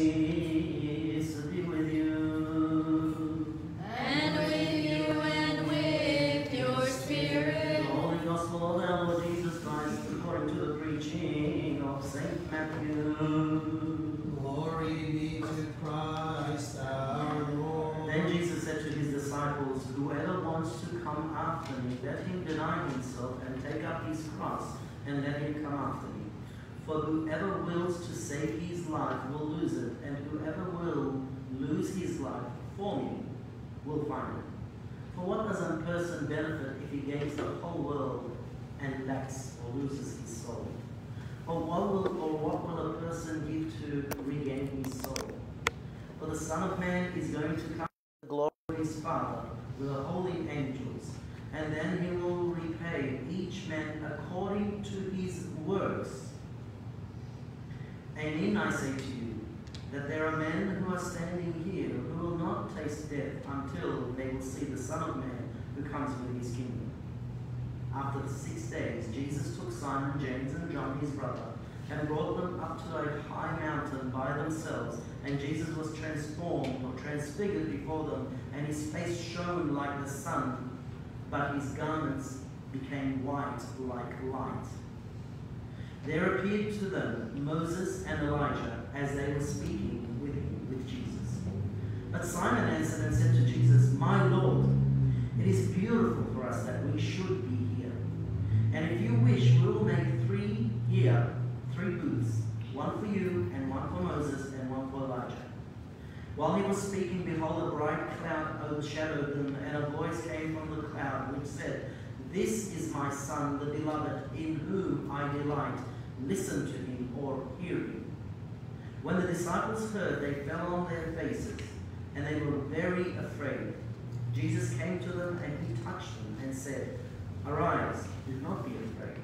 And with you and with your The spirit. Holy Gospel of our Lord Jesus Christ according to the preaching of Saint Matthew. Glory be to Christ our Lord. Then Jesus said to his disciples, Whoever wants to come after me, let him deny himself and take up his cross and let him come after me. For whoever wills to save his life will lose it, and whoever will lose his life for me will find it. For what does a person benefit if he gains the whole world and lacks or loses his soul? Or what will, or what will a person give to regain his soul? For the Son of Man is going to come in the glory of his Father with the holy angels, and then he will repay each man according to his works. Amen, I say to you, that there are men who are standing here who will not taste death until they will see the Son of Man who comes with his kingdom. After the six days, Jesus took Simon, James, and John, his brother, and brought them up to a high mountain by themselves. And Jesus was transformed or transfigured before them, and his face shone like the sun, but his garments became white like light. There appeared to them Moses and Elijah as they were speaking with, with Jesus. But Simon answered and said to Jesus, My Lord, it is beautiful for us that we should be here. And if you wish, we will make three here, three booths, one for you, and one for Moses, and one for Elijah. While he was speaking, behold, a bright cloud overshadowed them, and a voice came from the cloud which said, This is my Son, the beloved, in whom I delight. Listen to him or hear him. When the disciples heard, they fell on their faces, and they were very afraid. Jesus came to them, and he touched them, and said, Arise, do not be afraid.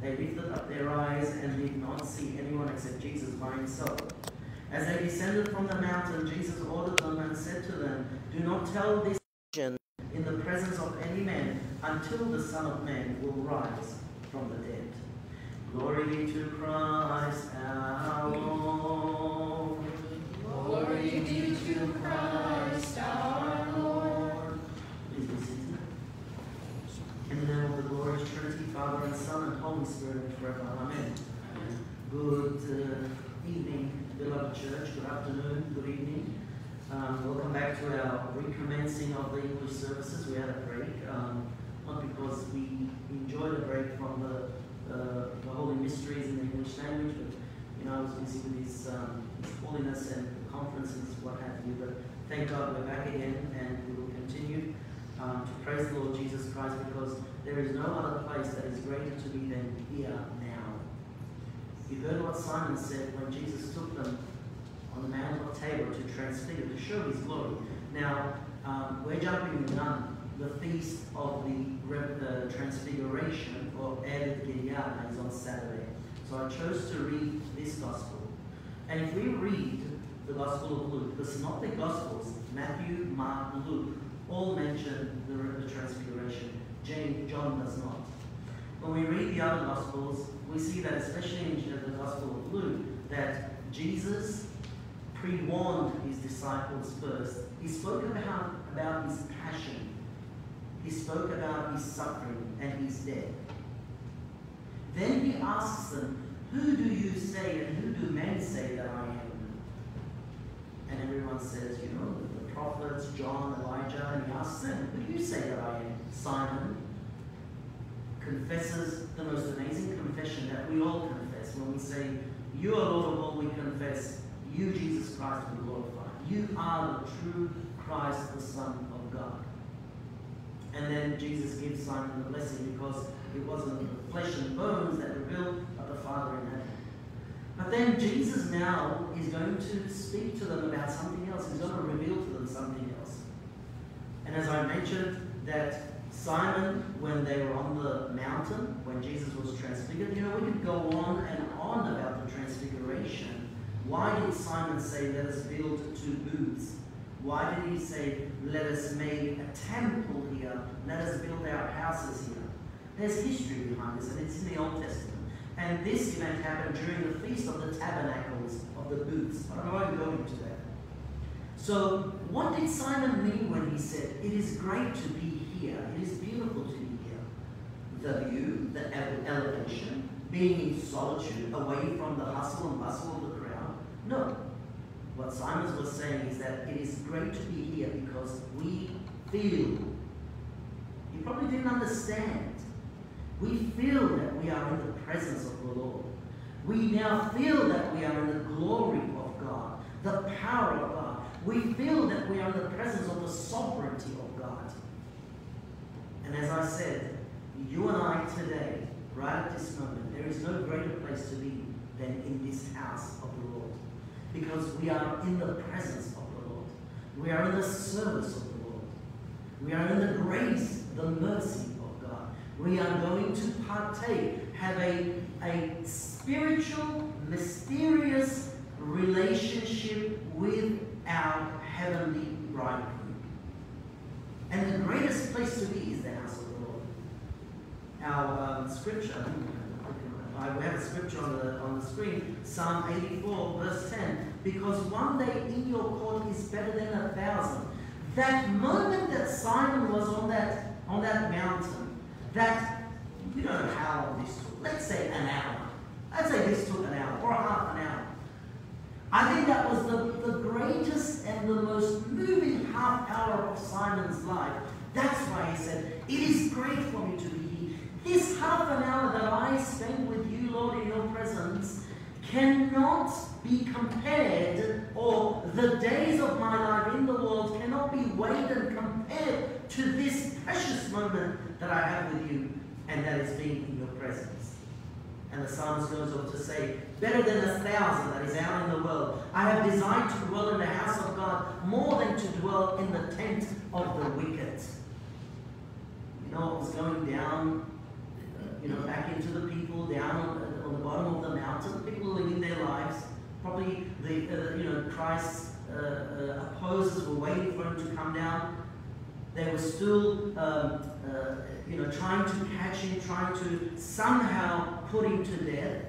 They lifted up their eyes and did not see anyone except Jesus by himself. As they descended from the mountain, Jesus ordered them and said to them, Do not tell this in the presence until the Son of Man will rise from the dead. Glory to Christ our Lord. Glory be to Christ our Lord. Please be seated. In the name of the glorious Trinity, Father and Son and Holy Spirit, forever. Amen. Good uh, evening, beloved church. Good afternoon, good evening. Um, welcome back to our recommencing of the English services. We had a break, um, not because we enjoyed a break from the, uh, the holy mysteries in the English language, but you know I was busy with His, um, holiness and conferences, what have you. But thank God we're back again, and we will continue um, to praise the Lord Jesus Christ because there is no other place that is greater to me than here now. You heard what Simon said when Jesus took them on the Mount of Tabor to transfigure, to show his glory. Now, um, we're jumping the gun. The feast of the uh, Transfiguration, or Erev Gideon, is on Saturday. So I chose to read this gospel. And if we read the Gospel of Luke, the Synoptic Gospels, Matthew, Mark, Luke, all mention the, the Transfiguration. John does not. When we read the other Gospels, we see that, especially in the Gospel of Luke, that Jesus pre-warned his disciples first. He spoke about, about his passion. He spoke about his suffering and his death. Then he asks them, Who do you say and who do men say that I am? And everyone says, You know, the prophets, John, Elijah, and he asks them, Who do you say that I am? Simon confesses the most amazing confession that we all confess when we say, You are Lord of all, we confess, You, Jesus Christ, we glorify. You are the true Christ, the Son of God. And then Jesus gives Simon the blessing because it wasn't flesh and bones that revealed, but the Father in heaven. But then Jesus now is going to speak to them about something else. He's going to reveal to them something else. And as I mentioned, that Simon, when they were on the mountain, when Jesus was transfigured, you know, we could go on and on about the transfiguration. Why did Simon say, let us build two booths? Why did he say, let us make a temple here, let us build our houses here? There's history behind this, and it's in the Old Testament. And this event happened during the Feast of the Tabernacles of the Booths. But I won't go into that. So, what did Simon mean when he said, It is great to be here, it is beautiful to be here? The view, the elevation, being in solitude, away from the hustle and bustle of the crowd? No. What Simon was saying is that it is great to be here because we feel. you probably didn't understand. We feel that we are in the presence of the Lord. We now feel that we are in the glory of God, the power of God. We feel that we are in the presence of the sovereignty of God. And as I said, you and I today, right at this moment, there is no greater place to be than in this house of the Lord. Because we are in the presence of the Lord. We are in the service of the Lord. We are in the grace, the mercy of God. We are going to partake, have a, a spiritual, mysterious relationship with our heavenly bridegroom. And the greatest place to be is the house of the Lord. Our um, scripture, I have a scripture on the, on the screen, Psalm 84, verse 10. Because one day in your court is better than a thousand. That moment that Simon was on that, on that mountain, that, you don't know how long this took, let's say an hour. I'd say this took an hour or half an hour. I think that was the, the greatest and the most moving half hour of Simon's life. That's why he said, It is great for me to be. This half an hour that I spend with you, Lord, in your presence, cannot be compared, or the days of my life in the world cannot be weighed and compared to this precious moment that I have with you, and that is being in your presence. And the psalmist goes on to say, Better than a thousand that is out in the world. I have desired to dwell in the house of God more than to dwell in the tent of the wicked. You know what was going down, you know, back into the people, down on, the bottom of the mountain, people living their lives. Probably the, uh, you know, Christ's uh, uh, opposers were waiting for him to come down. They were still, um, uh, you know, trying to catch him, trying to somehow put him to death.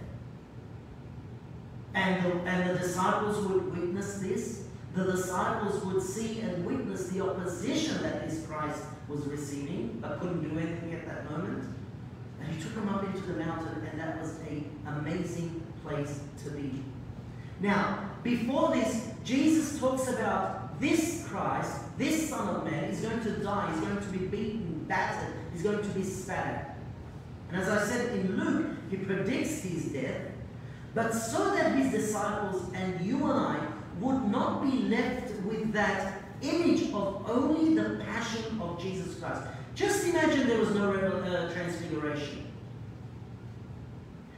And the, and the disciples would witness this. The disciples would see and witness the opposition that this Christ was receiving, but couldn't do anything at that moment. And he took them up into the mountain, and that was an amazing place to be. Now, before this, Jesus talks about this Christ, this Son of Man, is going to die, he's going to be beaten, battered, he's going to be spat And as I said in Luke, he predicts his death, but so that his disciples and you and I would not be left with that image of only the passion of Jesus Christ. Just imagine there was no uh, transfiguration.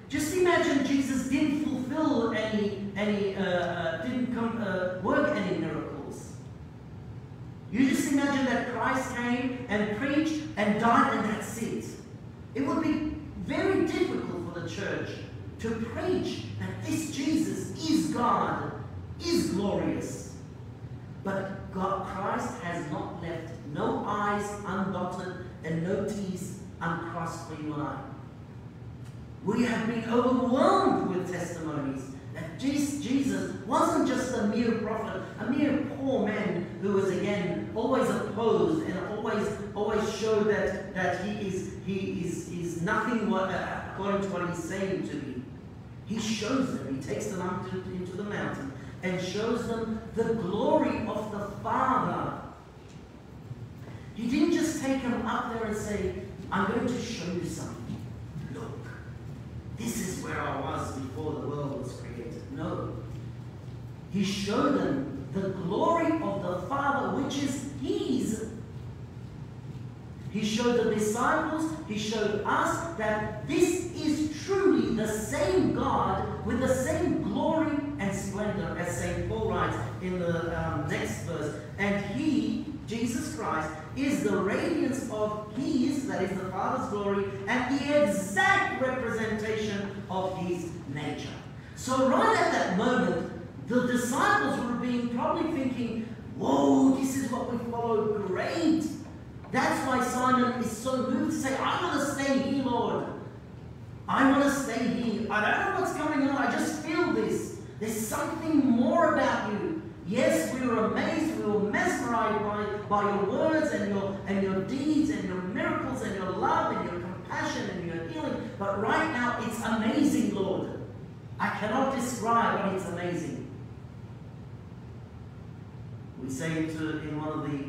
Just imagine Jesus didn't fulfill any, any uh, uh, didn't come, uh, work any miracles. You just imagine that Christ came and preached and died and that's it. It would be very difficult for the church to preach that this Jesus is God, is glorious. But God, Christ has not left no I's undotted and no T's uncrossed for you and I. We have been overwhelmed with testimonies that Jesus wasn't just a mere prophet, a mere poor man who was again always opposed and always always showed that, that he is he is, is nothing what, uh, according to what he's saying to be. He shows them, he takes them up to, into the mountain and shows them the glory of the Father. He didn't just take them up there and say, I'm going to show you something. Look, this is where I was before the world was created. No. He showed them the glory of the Father, which is His. He showed the disciples, He showed us that this is truly the same God with the same glory and splendor as St. Paul writes in the um, next verse. And He, Jesus Christ, is the radiance of His, that is the Father's glory, and the exact representation of His nature. So, right at that moment, the disciples have been probably thinking, Whoa, this is what we follow. Great. That's why Simon is so moved to say, I want to stay here, Lord. I want to stay here. I don't know what's going on. I just feel this. There's something more about you. Yes, we were amazed, were mesmerized by, by your words and your and your deeds and your miracles and your love and your compassion and your healing. But right now it's amazing, Lord. I cannot describe, what it's amazing. We say to in one of the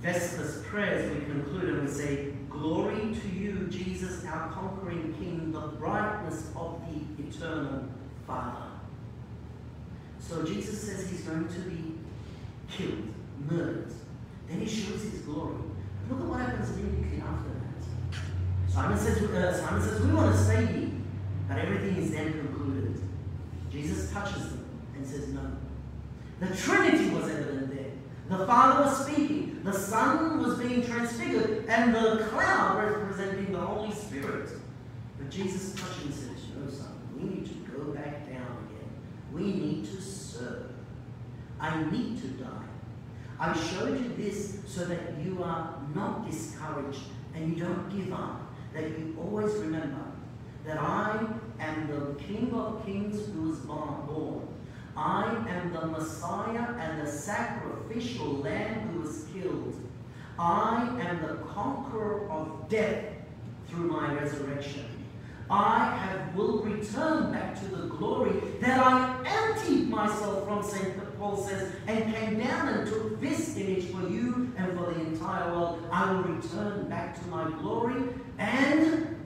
Vespers prayers, we conclude and we say, Glory to you, Jesus, our conquering King, the brightness of the eternal Father. So Jesus says he's going to be killed, murdered. Then he shows his glory. Look at what happens immediately after that. Simon says, uh, Simon says, we want to save here. But everything is then concluded. Jesus touches them and says, no. The Trinity was evident there. The Father was speaking, the Son was being transfigured, and the cloud representing the Holy Spirit. But Jesus touched and says, No, son, we need to go back down again. We need to serve. I need to die. I showed you this so that you are not discouraged and you don't give up. That you always remember that I am the King of Kings who was born. I am the Messiah and the sacrificial lamb who was killed. I am the conqueror of death through my resurrection. I have will return back to the glory that I emptied myself from, St. Paul says, and came down and took this image for you and for the entire world. I will return back to my glory and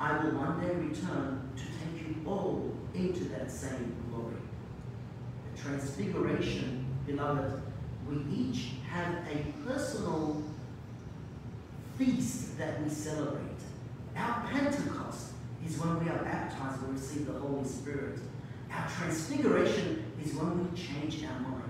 I will one day return to take you all into that same glory. The transfiguration, beloved, we each have a personal feast that we celebrate. Our Pentecost is when we are baptized, we receive the Holy Spirit. Our transfiguration is when we change our mind.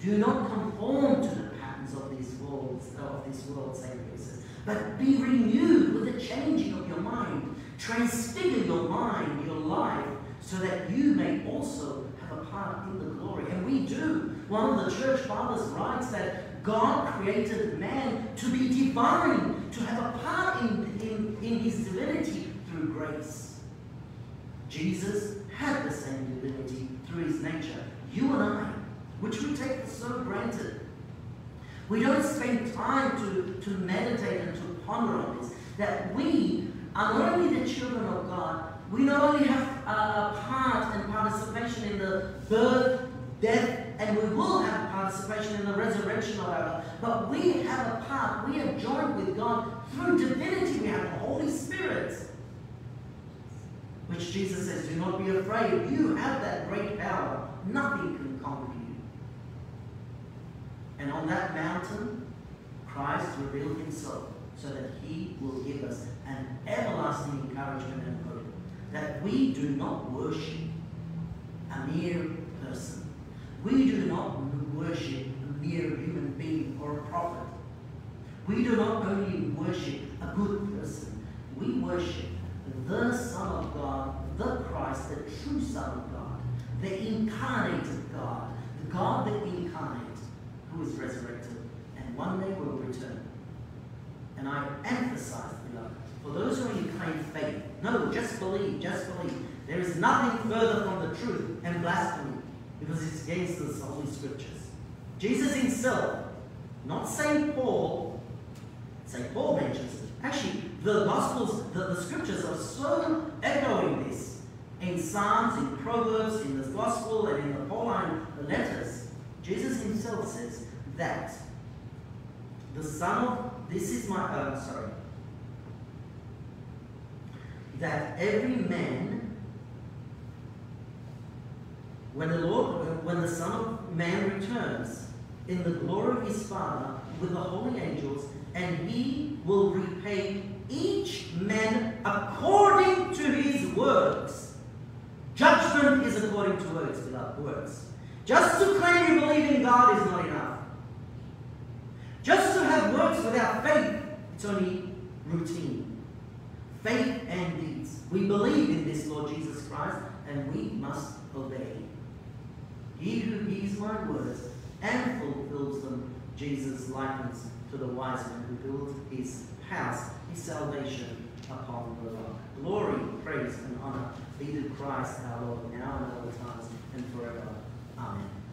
Do not conform to the patterns of these worlds, uh, of this world, St. says, but be renewed with the changing of your mind. Transfigure your mind, your life, so that you may also have a part in the glory. And we do. One of the church fathers writes that God created man to be divine, to have a part in, in, in his divinity through grace. Jesus had the same divinity through his nature. You and I, which we take for so granted. We don't spend time to, to meditate and to ponder on this. That we are not only the children of God, we not only have a, a part and participation in the birth, death, and we will have participation in the resurrection of our God, but we have a part, we are joined with God through divinity. We have the Holy Spirit. Which Jesus says, do not be afraid. You have that great power. Nothing can conquer you. And on that mountain, Christ revealed himself so that he will give us an everlasting encouragement and hope that we do not worship a mere person. We do not worship a mere human being or a prophet. We do not only worship a good person. We worship the Son of God, the Christ, the true Son of God, the incarnated God, the God that incarnate, who is resurrected and one day will return. And I emphasize, beloved, for those who you claim faith, no, just believe, just believe. There is nothing further from the truth and blasphemy because it's against the Holy Scriptures. Jesus himself, not St. Paul, St. Paul mentions it. Actually, the Gospels, the, the Scriptures are so echoing this in Psalms, in Proverbs, in the Gospel, and in the Pauline letters. Jesus himself says that the Son of, this is my, uh, sorry, that every man, when the Lord, when the Son of Man returns in the glory of his Father with the holy angels, and he will repay each man according to his works. Judgment is according to works, beloved, works. Just to claim you believe in God is not enough. Without faith, it's only routine. Faith and deeds. We believe in this Lord Jesus Christ, and we must obey. He who hears my words and fulfills them, Jesus likens to the wise man who built his house, his salvation upon the rock. Glory, praise, and honor be to Christ our Lord, now and at all times and forever. Amen.